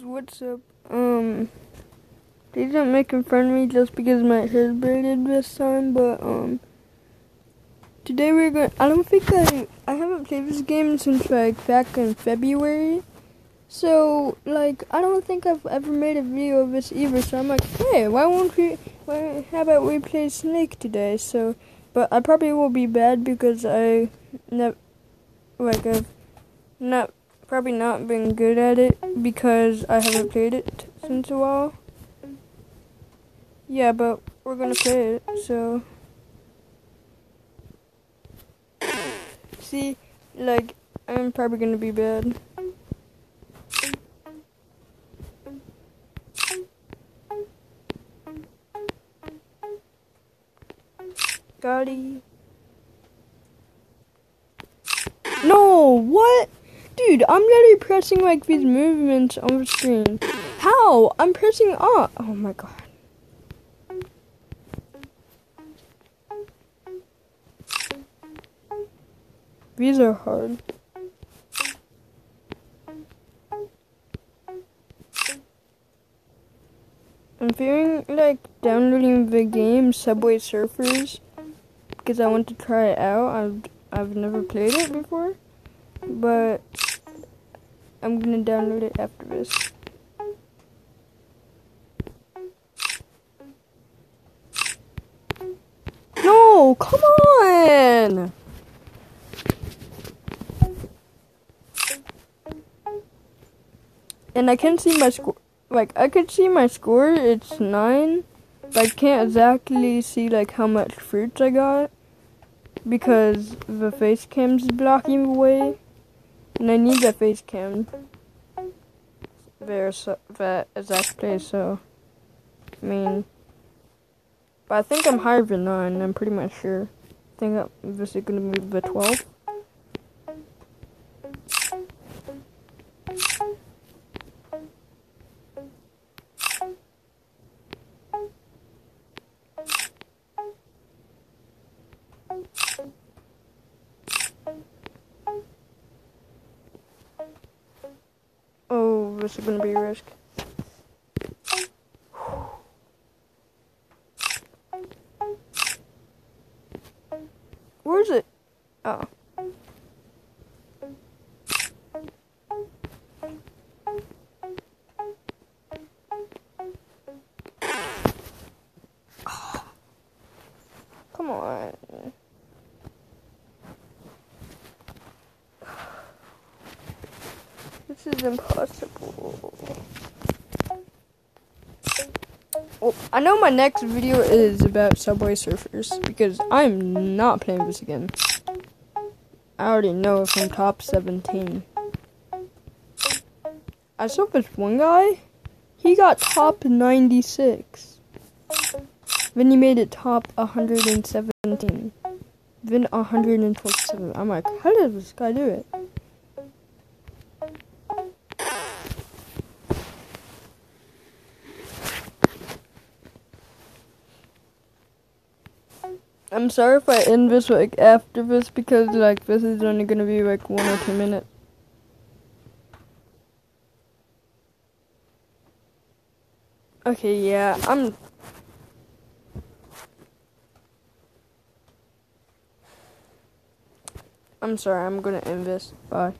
What's up? Um, please don't make fun of me just because my hair's braided this time, but um, today we're going. I don't think I I haven't played this game since like back in February, so like I don't think I've ever made a video of this either. So I'm like, hey, why won't we? Why, how about we play Snake today? So, but I probably will be bad because I never like I've not probably not been good at it because I haven't played it since a while. Yeah, but we're gonna play it, so. See, like, I'm probably gonna be bad. Gotti. No, what? Dude, I'm literally pressing like these movements on the screen. How? I'm pressing up. Oh my god. These are hard. I'm feeling like downloading the game Subway Surfers because I want to try it out. I've I've never played it before, but I'm gonna download it after this. No, come on! And I can see my score. Like, I could see my score, it's 9. But I can't exactly see, like, how much fruits I got. Because the face cam's blocking the way. And I need that face cam. There, so, that exactly, so. I mean. But I think I'm higher than 9, I'm pretty much sure. I think this is gonna be the 12. Oh, this is gonna be a risk. Where is it? Oh. Come on. This is impossible. Well, I know my next video is about Subway Surfers because I'm not playing this again. I already know from top 17. I saw this one guy, he got top 96. Then he made it top 117. Then 127. I'm like, how did this guy do it? I'm sorry if I end this like after this because like this is only gonna be like one or two minutes. Okay, yeah, I'm. I'm sorry, I'm gonna end this. Bye.